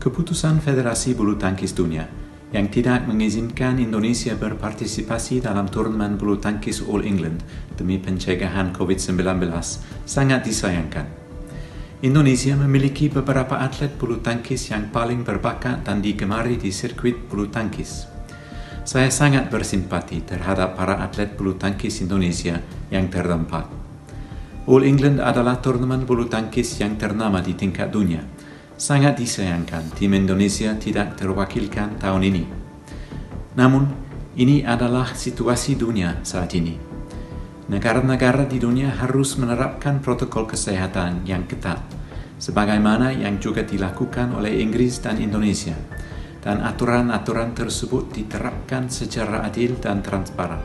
Keputusan Federasi Bulu Tangkis Dunia yang tidak mengizinkan Indonesia berpartisipasi dalam turnamen bulu tangkis All England demi pencegahan COVID-19 sangat disayangkan. Indonesia memiliki beberapa atlet bulu tangkis yang paling berbakat dan digemari di sirkuit bulu tangkis. Saya sangat bersimpati terhadap para atlet bulu tangkis Indonesia yang terdampak. All England adalah turnamen bulu tangkis yang ternama di tingkat dunia – sangat disayangkan tim Indonesia tidak terwakilkan tahun ini. Namun, ini adalah situasi dunia saat ini. Negara-negara di dunia harus menerapkan protokol kesehatan yang ketat, sebagaimana yang juga dilakukan oleh Inggris dan Indonesia, dan aturan-aturan tersebut diterapkan secara adil dan transparan.